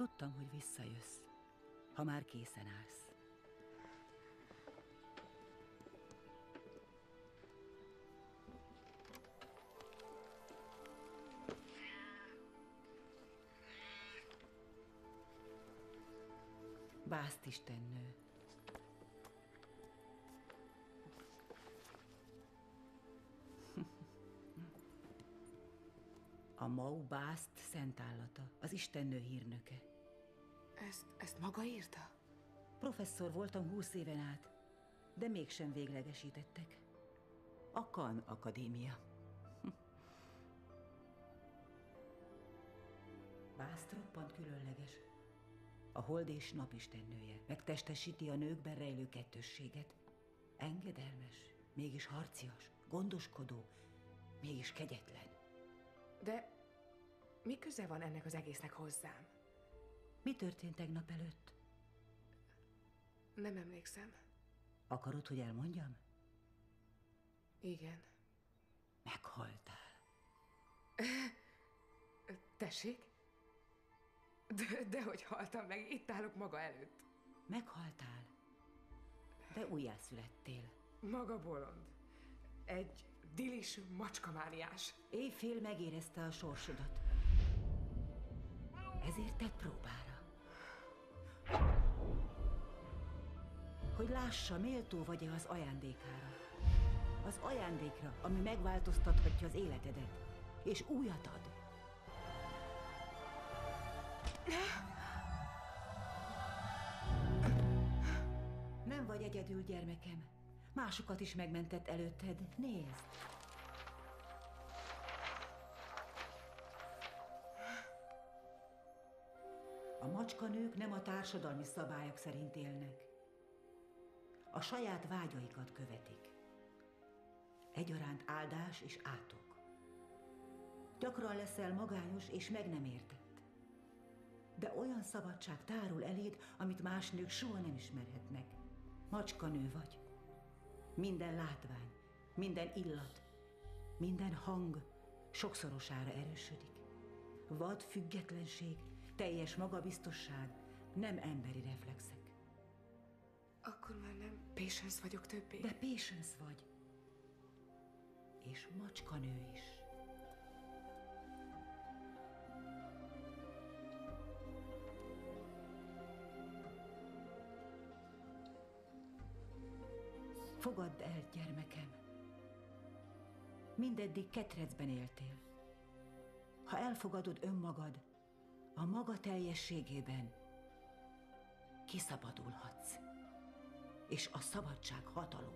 Tudtam, hogy visszajössz, ha már készen állsz. Bászt istennő. A Mau Bászt szent állata, az istennő hírnöke. Ezt, ezt maga írta? Professzor voltam húsz éven át, de mégsem véglegesítettek. A Kan Akadémia. Bászt roppant különleges. A hold és napistennője megtestesíti a nőkben rejlő kettősséget. Engedelmes, mégis harcias, gondoskodó, mégis kegyetlen. De mi köze van ennek az egésznek hozzám? Mi történt tegnap előtt? Nem emlékszem. Akarod, hogy elmondjam? Igen. Meghaltál. Tessék? De, de hogy haltam meg, itt állok maga előtt. Meghaltál, de újjászülettél. Maga bolond. Egy dilis macskamániás. Éjfél megérezte a sorsodat. Ezért tett próbára. Lássa, méltó vagy-e az ajándékára. Az ajándékra, ami megváltoztathatja az életedet, és újat ad. Nem vagy egyedül, gyermekem. Másokat is megmentett előtted. Nézd! A macskanők nem a társadalmi szabályok szerint élnek. A saját vágyaikat követik. Egyaránt áldás és átok. Gyakran leszel magányos és meg nem értett. De olyan szabadság tárul eléd, amit más nők soha nem ismerhetnek. Macskanő vagy. Minden látvány, minden illat, minden hang sokszorosára erősödik. Vad függetlenség, teljes magabiztosság, nem emberi reflexek. Akkor már nem Patience vagyok többé. De patience vagy. És macskanő is. Fogadd el, gyermekem. Mindeddig ketrecben éltél. Ha elfogadod önmagad, a maga teljességében kiszabadulhatsz. És a szabadság hatalom.